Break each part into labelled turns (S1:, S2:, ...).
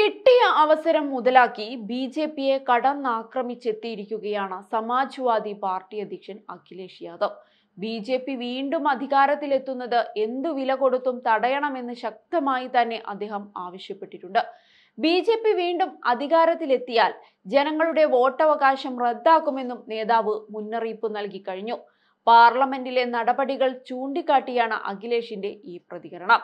S1: കിട്ടിയ അവസരം മുതലാക്കി B J പിയെ കടന്നാക്രമിച്ചെത്തിയിരിക്കുകയാണ് സമാജ്വാദി പാർട്ടി അധ്യക്ഷൻ Akhilesh Yadav. B J P വീണ്ടും അധികാരത്തിലെത്തുന്നത് എന്തു വില കൊടുത്തും തടയണമെന്ന് ശക്തമായി തന്നെ അദ്ദേഹം ആവശ്യപ്പെട്ടിട്ടുണ്ട്. ബി ജെ പി വീണ്ടും അധികാരത്തിലെത്തിയാൽ ജനങ്ങളുടെ വോട്ടവകാശം റദ്ദാക്കുമെന്നും നേതാവ് മുന്നറിയിപ്പ് നൽകി കഴിഞ്ഞു. പാർലമെന്റിലെ നടപടികൾ ചൂണ്ടിക്കാട്ടിയാണ് അഖിലേഷിന്റെ ഈ പ്രതികരണം.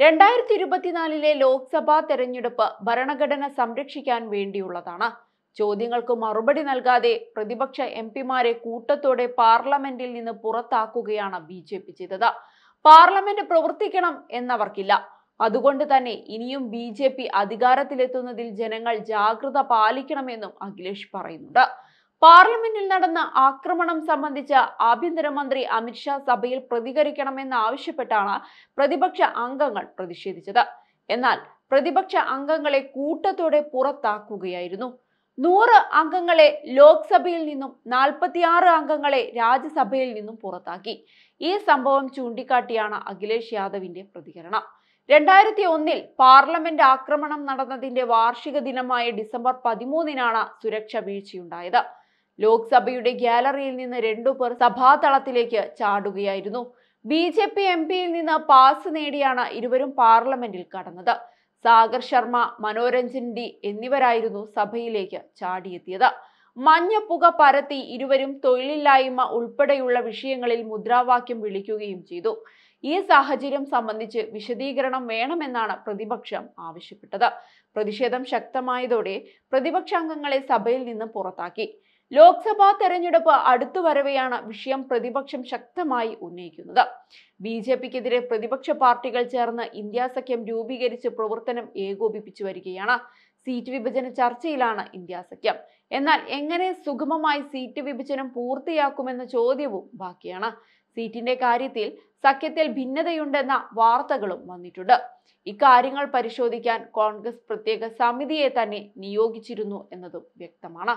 S1: രണ്ടായിരത്തി ഇരുപത്തിനാലിലെ ലോക്സഭാ തെരഞ്ഞെടുപ്പ് ഭരണഘടന സംരക്ഷിക്കാൻ വേണ്ടിയുള്ളതാണ്. ചോദ്യങ്ങൾക്ക് മറുപടി നൽകാതെ പ്രതിപക്ഷ എം പിമാരെ കൂട്ടത്തോടെ പാർലമെന്റിൽ നിന്ന് പുറത്താക്കുകയാണ് ബി ജെ പി ചെയ്തത്. പാർലമെന്റ് പ്രവർത്തിക്കണം എന്നവർക്കില്ല. അതുകൊണ്ട് തന്നെ ഇനിയും ബി ജെ പി അധികാരത്തിലെത്തുന്നതിൽ ജനങ്ങൾ ജാഗ്രത പാലിക്കണമെന്നും അഖിലേഷ് പറയുന്നുണ്ട്. പാർലമെന്റിൽ നടന്ന ആക്രമണം സംബന്ധിച്ച് ആഭ്യന്തരമന്ത്രി അമിത്ഷാ സഭയിൽ പ്രതികരിക്കണമെന്ന് ആവശ്യപ്പെട്ടാണ് പ്രതിപക്ഷ അംഗങ്ങൾ പ്രതിഷേധിച്ചത്. എന്നാൽ പ്രതിപക്ഷ അംഗങ്ങളെ കൂട്ടത്തോടെ പുറത്താക്കുകയായിരുന്നു. നൂറ് അംഗങ്ങളെ ലോക്സഭയിൽ നിന്നും നാൽപ്പത്തിയാറ് അംഗങ്ങളെ രാജ്യസഭയിൽ നിന്നും പുറത്താക്കി. ഈ സംഭവം ചൂണ്ടിക്കാട്ടിയാണ് അഖിലേഷ് യാദവിന്റെ പ്രതികരണം. രണ്ടായിരത്തി ഒന്നിൽ പാർലമെന്റ് ആക്രമണം നടന്നതിന്റെ വാർഷിക ദിനമായ ഡിസംബർ പതിമൂന്നിനാണ് സുരക്ഷ വീഴ്ചയുണ്ടായത്. ലോക്സഭയുടെ ഗ്യാലറിയിൽ നിന്ന് രണ്ടുപേർ സഭാതളത്തിലേക്ക് ചാടുകയായിരുന്നു. ബി ജെ പി എം പിയിൽ നിന്ന് പാസ് നേടിയാണ് ഇരുവരും പാർലമെന്റിൽ കടന്നത്. സാഗർ ശർമ്മ മനോരഞ്ജൻ ഡി എന്നിവരായിരുന്നു സഭയിലേക്ക് ചാടിയെത്തിയത്. മഞ്ഞപ്പുക പരത്തി ഇരുവരും തൊഴിലില്ലായ്മ ഉൾപ്പെടെയുള്ള വിഷയങ്ങളിൽ മുദ്രാവാക്യം വിളിക്കുകയും ചെയ്തു. ഈ സാഹചര്യം സംബന്ധിച്ച് വിശദീകരണം വേണമെന്നാണ് പ്രതിപക്ഷം ആവശ്യപ്പെട്ടത്. പ്രതിഷേധം ശക്തമായതോടെ പ്രതിപക്ഷാംഗങ്ങളെ സഭയിൽ നിന്ന് പുറത്താക്കി. ലോക്സഭാ തെരഞ്ഞെടുപ്പ് അടുത്തു വരവെയാണ് വിഷയം പ്രതിപക്ഷം ശക്തമായി ഉന്നയിക്കുന്നത്. ബി ജെ പിക്കെതിരെ പ്രതിപക്ഷ പാർട്ടികൾ ചേർന്ന് ഇന്ത്യ സഖ്യം രൂപീകരിച്ച് പ്രവർത്തനം ഏകോപിപ്പിച്ചു വരികയാണ്. സീറ്റ് വിഭജന ചർച്ചയിലാണ് ഇന്ത്യ സഖ്യം. എന്നാൽ എങ്ങനെ സുഗമമായി സീറ്റ് വിഭജനം പൂർത്തിയാക്കുമെന്ന ചോദ്യവും ബാക്കിയാണ്. സീറ്റിന്റെ കാര്യത്തിൽ സഖ്യത്തിൽ ഭിന്നതയുണ്ടെന്ന വാർത്തകളും വന്നിട്ടുണ്ട്. ഇക്കാര്യങ്ങൾ പരിശോധിക്കാൻ കോൺഗ്രസ് പ്രത്യേക സമിതിയെ തന്നെ നിയോഗിച്ചിരുന്നു എന്നതും വ്യക്തമാണ്.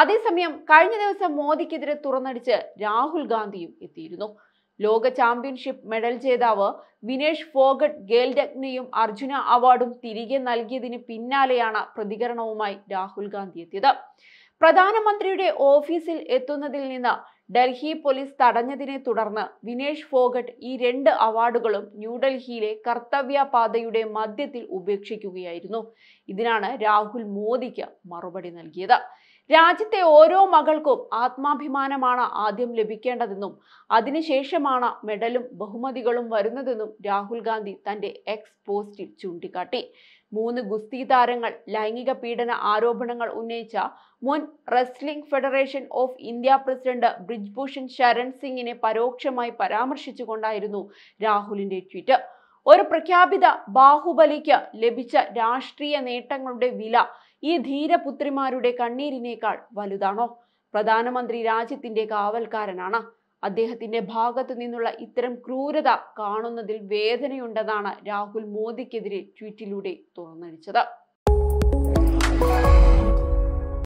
S1: അതേസമയം കഴിഞ്ഞ ദിവസം മോദിക്കെതിരെ തുറന്നടിച്ച് രാഹുൽ ഗാന്ധിയും എത്തിയിരുന്നു. ലോക ചാമ്പ്യൻഷിപ്പ് മെഡൽ ജേതാവ് വിനേഷ് ഫോഗട്ട് ഗേൽഡഗ്നയും അർജുന അവാർഡും തിരികെ നൽകിയതിന് പിന്നാലെയാണ് പ്രതികരണവുമായി രാഹുൽ ഗാന്ധി എത്തിയത്. പ്രധാനമന്ത്രിയുടെ ഓഫീസിൽ എത്തുന്നതിൽ നിന്ന് ഡൽഹി പോലീസ് തടഞ്ഞതിനെ തുടർന്ന് വിനേഷ് ഫോഗട്ട് ഈ രണ്ട് അവാർഡുകളും ന്യൂഡൽഹിയിലെ കർത്തവ്യ പാതയുടെ മധ്യത്തിൽ ഉപേക്ഷിക്കുകയായിരുന്നു. ഇതിനാണ് രാഹുൽ മോദിക്ക് മറുപടി നൽകിയത്. രാജ്യത്തെ ഓരോ മകൾക്കും ആത്മാഭിമാനമാണ് ആദ്യം ലഭിക്കേണ്ടതെന്നും അതിനുശേഷമാണ് മെഡലും ബഹുമതികളും വരുന്നതെന്നും രാഹുൽ ഗാന്ധി തന്റെ എക്സ് പോസ്റ്റിൽ ചൂണ്ടിക്കാട്ടി. മൂന്ന് ഗുസ്തി താരങ്ങൾ ലൈംഗിക പീഡന ആരോപണങ്ങൾ ഉന്നയിച്ച മുൻ wrestling federation of India president Brijbhushan Sharan സിംഗിനെ പരോക്ഷമായി പരാമർശിച്ചുകൊണ്ടായിരുന്നു രാഹുലിന്റെ ട്വീറ്റ്. ഒരു പ്രഖ്യാപിത ബാഹുബലിക്ക് ലഭിച്ച രാഷ്ട്രീയ നേട്ടങ്ങളുടെ വില ഈ ധീരപുത്രിമാരുടെ കണ്ണീരിനേക്കാൾ വലുതാണോ? പ്രധാനമന്ത്രി രാജ്യത്തിന്റെ കാവൽക്കാരനാണ്. അദ്ദേഹത്തിന്റെ ഭാഗത്തു നിന്നുള്ള ഇത്തരം ക്രൂരത കാണുന്നതിൽ വേദനയുണ്ടെന്നാണ് രാഹുൽ മോദിക്കെതിരെ ട്വീറ്റിലൂടെ തുറന്നടിച്ചത്.